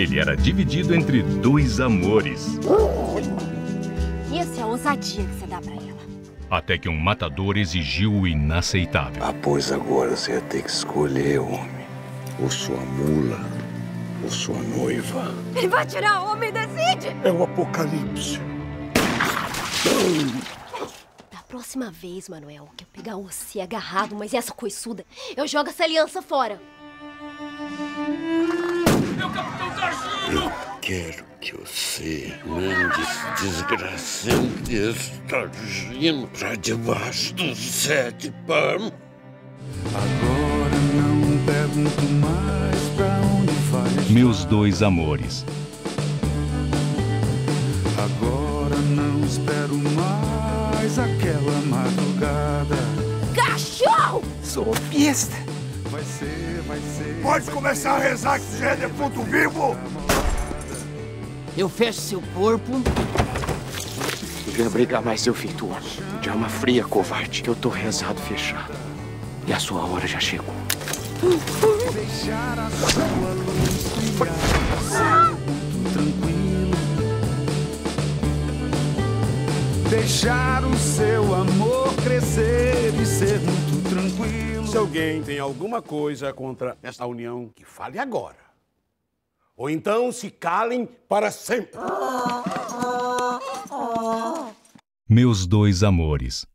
Ele era dividido entre dois amores. Essa é a ousadia que você dá pra ela. Até que um matador exigiu o inaceitável. Ah, pois agora você ia ter que escolher, homem. Ou sua mula, ou sua noiva. Ele vai tirar o homem, decide! É o apocalipse. Da próxima vez, Manuel, que eu pegar você agarrado, mas essa coiçuda, eu jogo essa aliança fora. Quero que você mande esse desgraçante estargino pra debaixo dos sete palmos. Agora não pergunto mais pra onde vai. Meus dois amores. Agora não espero mais aquela madrugada. Cachorro! Sou besta. Vai ser, vai ser. Pode começar a rezar que você é defunto vivo. Eu fecho seu corpo. Não venha brigar mais, seu feito homem. De alma fria, covarde, que eu tô rezado fechado. E a sua hora já chegou. Deixar a sua luz brilhar. Tranquilo. Deixar o seu amor crescer e ser muito tranquilo. Se alguém tem alguma coisa contra esta união, que fale agora. Ou então se calem para sempre. Meus dois amores.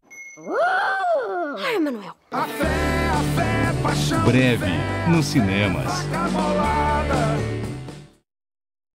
Ai, Manuel. A fé, a fé, paixão. Breve nos cinemas. Acabou